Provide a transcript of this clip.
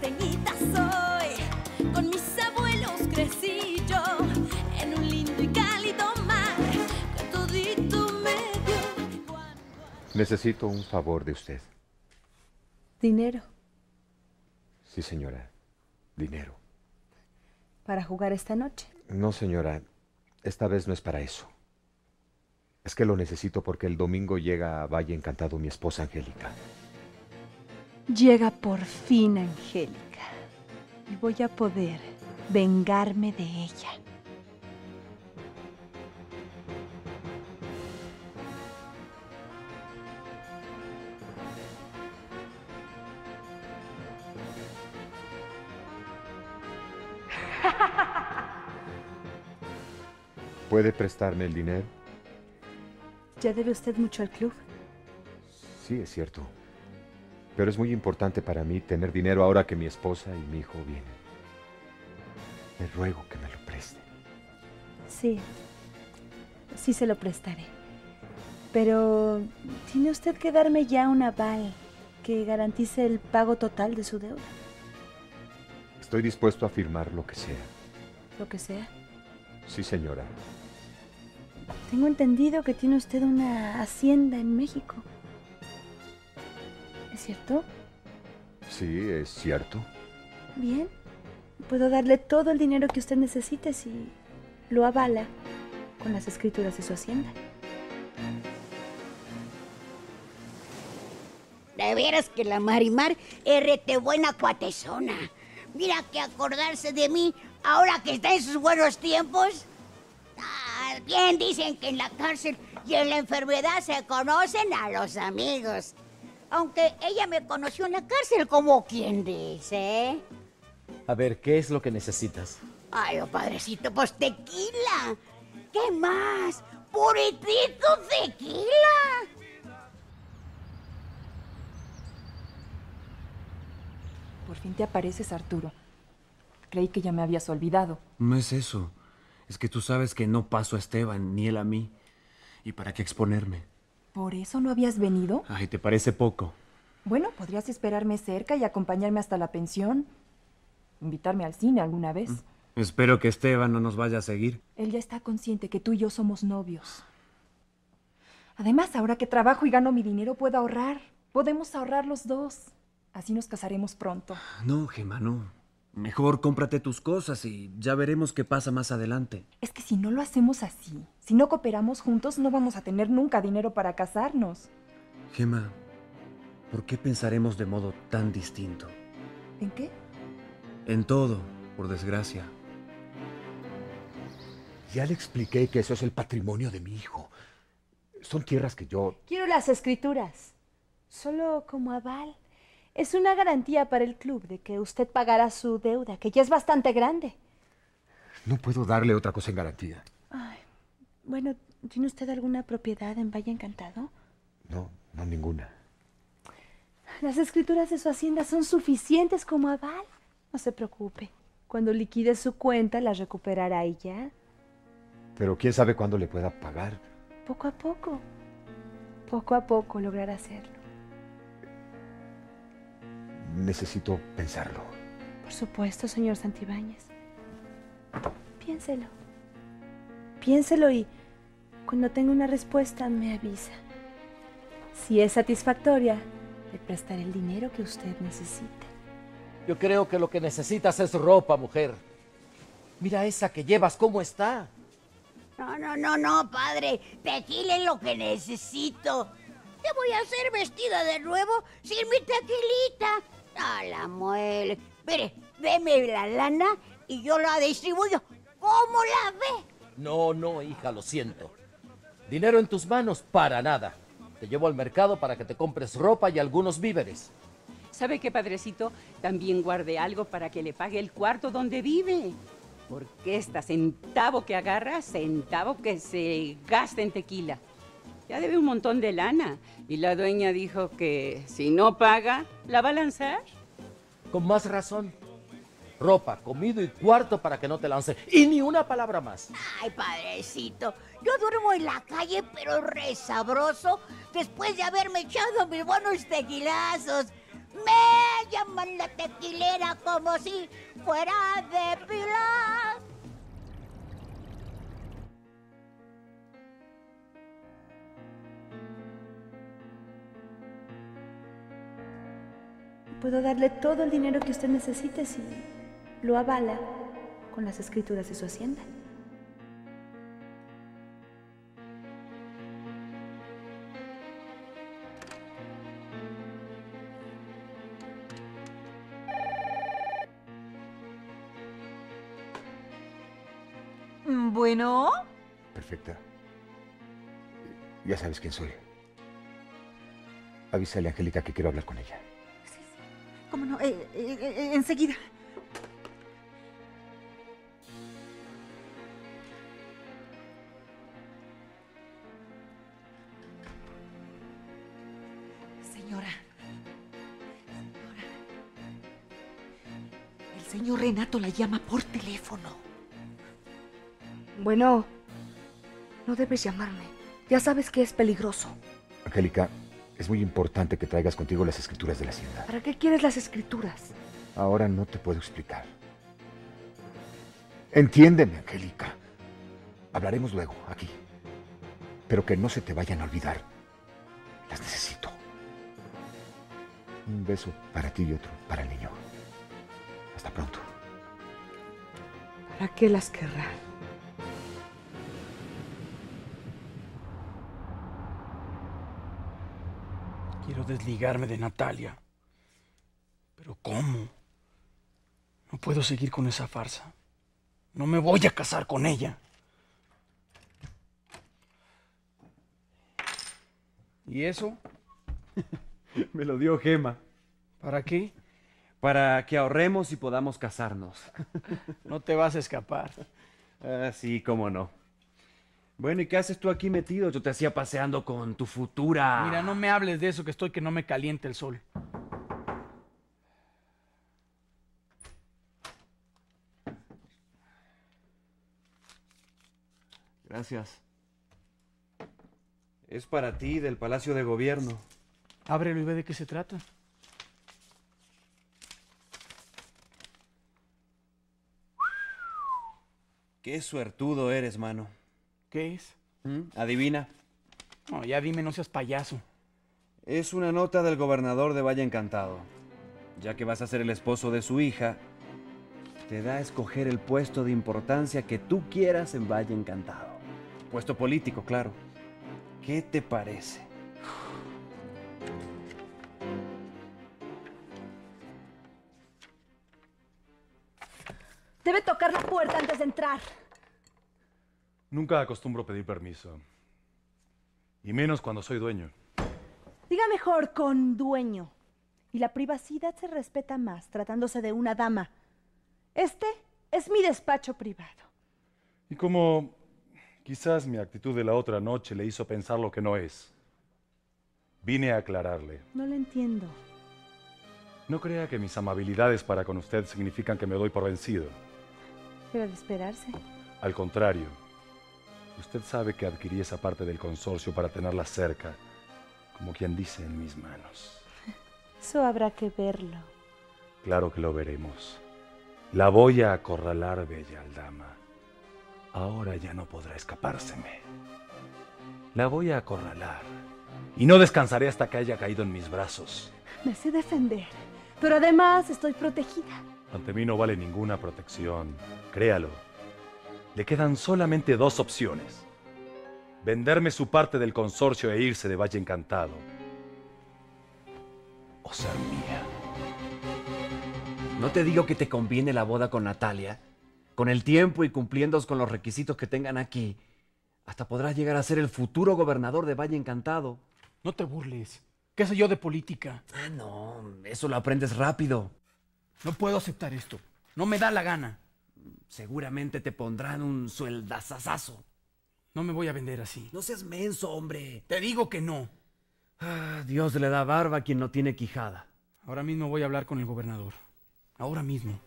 costeñita soy. Con mis abuelos crecí yo en un lindo y cálido mar que todito me dio. Cuando Necesito un favor de usted. Dinero Sí, señora. Dinero. para jugar esta noche. No, señora. Esta vez no es para eso. Es que lo necesito porque el domingo llega a Valle Encantado mi esposa Angélica. Llega por fin Angélica. Y voy a poder vengarme de ella. ¿Puede prestarme el dinero? ¿Ya debe usted mucho al club? Sí, es cierto. Pero es muy importante para mí tener dinero ahora que mi esposa y mi hijo vienen. Le ruego que me lo preste. Sí. Sí se lo prestaré. Pero tiene usted que darme ya un aval que garantice el pago total de su deuda. Estoy dispuesto a firmar lo que sea. Lo que sea. Sí, señora. Tengo entendido que tiene usted una hacienda en México. ¿Es cierto? Sí, es cierto. Bien. Puedo darle todo el dinero que usted necesite si lo avala con las escrituras de su hacienda. De veras que la Marimar es rete buena cuatezona. Mira que acordarse de mí ahora que está en sus buenos tiempos. Ah, bien dicen que en la cárcel y en la enfermedad se conocen a los amigos. Aunque ella me conoció en la cárcel, como quien dice. A ver, ¿qué es lo que necesitas? Ay, oh, padrecito, pues tequila. ¿Qué más? Puritito tequila. Por fin te apareces, Arturo. Creí que ya me habías olvidado. No es eso. Es que tú sabes que no paso a Esteban, ni él a mí. ¿Y para qué exponerme? ¿Por eso no habías venido? Ay, ¿te parece poco? Bueno, podrías esperarme cerca y acompañarme hasta la pensión. Invitarme al cine alguna vez. Espero que Esteban no nos vaya a seguir. Él ya está consciente que tú y yo somos novios. Además, ahora que trabajo y gano mi dinero, puedo ahorrar. Podemos ahorrar los dos. Así nos casaremos pronto. No, Gemma, no. Mejor cómprate tus cosas y ya veremos qué pasa más adelante. Es que si no lo hacemos así, si no cooperamos juntos, no vamos a tener nunca dinero para casarnos. Gemma, ¿por qué pensaremos de modo tan distinto? ¿En qué? En todo, por desgracia. Ya le expliqué que eso es el patrimonio de mi hijo. Son tierras que yo... Quiero las escrituras. Solo como aval. Es una garantía para el club de que usted pagará su deuda, que ya es bastante grande. No puedo darle otra cosa en garantía. Ay, bueno, ¿tiene usted alguna propiedad en Valle Encantado? No, no ninguna. Las escrituras de su hacienda son suficientes como aval. No se preocupe. Cuando liquide su cuenta, las recuperará y ya. Pero quién sabe cuándo le pueda pagar. Poco a poco. Poco a poco logrará hacerlo. Necesito pensarlo. Por supuesto, señor Santibáñez. Piénselo. Piénselo y cuando tenga una respuesta me avisa. Si es satisfactoria, le prestaré el dinero que usted necesite. Yo creo que lo que necesitas es ropa, mujer. Mira esa que llevas, ¿cómo está? No, no, no, no, padre. Tequila es lo que necesito. ¿Qué voy a hacer vestida de nuevo sin mi tequilita? Muele. Mire, deme la lana y yo la distribuyo. ¿Cómo la ve? No, no, hija, lo siento. Dinero en tus manos, para nada. Te llevo al mercado para que te compres ropa y algunos víveres. ¿Sabe qué, padrecito? También guarde algo para que le pague el cuarto donde vive. Porque esta centavo que agarra, centavo que se gasta en tequila. Ya debe un montón de lana. Y la dueña dijo que si no paga, ¿la va a lanzar? Con más razón. Ropa, comido y cuarto para que no te lance. Y ni una palabra más. Ay, padrecito, yo duermo en la calle, pero re sabroso, después de haberme echado mis buenos tequilazos. Me llaman la tequilera como si fuera de Pilar. Puedo darle todo el dinero que usted necesite si lo avala con las escrituras de su hacienda. Bueno, Perfecta. Ya sabes quién soy. Avísale a Angélica que quiero hablar con ella. ¿Cómo no? Eh, eh, eh, enseguida. Señora. Señora. El señor Renato la llama por teléfono. Bueno, no debes llamarme. Ya sabes que es peligroso. Angélica, es muy importante que traigas contigo las escrituras de la hacienda. ¿Para qué quieres las escrituras? Ahora no te puedo explicar. Entiéndeme, Angélica. Hablaremos luego, aquí. Pero que no se te vayan a olvidar. Las necesito. Un beso para ti y otro para el niño. Hasta pronto. ¿Para qué las querrá? Quiero desligarme de Natalia. Pero ¿cómo? No puedo seguir con esa farsa. No me voy a casar con ella. ¿Y eso? Me lo dio Gema. ¿Para qué? Para que ahorremos y podamos casarnos. No te vas a escapar. Ah, sí, cómo no. Bueno, ¿y qué haces tú aquí metido? Yo te hacía paseando con tu futura. Mira, no me hables de eso, que estoy que no me caliente el sol. Gracias. Es para ti, del Palacio de Gobierno. Ábrelo y ve de qué se trata. Qué suertudo eres, mano. ¿Qué es? ¿Mm? Adivina. No, ya dime, no seas payaso. Es una nota del gobernador de Valle Encantado. Ya que vas a ser el esposo de su hija, te da a escoger el puesto de importancia que tú quieras en Valle Encantado. Puesto político, claro. ¿Qué te parece? Debe tocar la puerta antes de entrar. Nunca acostumbro pedir permiso. Y menos cuando soy dueño. Diga mejor con dueño. Y la privacidad se respeta más tratándose de una dama. Este es mi despacho privado. Y como quizás mi actitud de la otra noche le hizo pensar lo que no es, vine a aclararle. No lo entiendo. No crea que mis amabilidades para con usted significan que me doy por vencido. Pero de esperarse. Al contrario, usted sabe que adquirí esa parte del consorcio para tenerla cerca, como quien dice en mis manos. Eso habrá que verlo. Claro que lo veremos. La voy a acorralar, bella Aldama. Ahora ya no podrá escapárseme. La voy a acorralar. Y no descansaré hasta que haya caído en mis brazos. Me sé defender. Pero además estoy protegida. Ante mí no vale ninguna protección. Créalo. Le quedan solamente dos opciones. Venderme su parte del consorcio e irse de Valle Encantado. O ser mía. ¿No te digo que te conviene la boda con Natalia? Con el tiempo y cumpliendo con los requisitos que tengan aquí, hasta podrás llegar a ser el futuro gobernador de Valle Encantado. No te burles. ¿Qué sé yo de política? Ah, no, eso lo aprendes rápido. No puedo aceptar esto. No me da la gana. Seguramente te pondrán un sueldazazazo. No me voy a vender así. No seas menso, hombre. Te digo que no. Ah, Dios le da barba a quien no tiene quijada. Ahora mismo voy a hablar con el gobernador. Ahora mismo.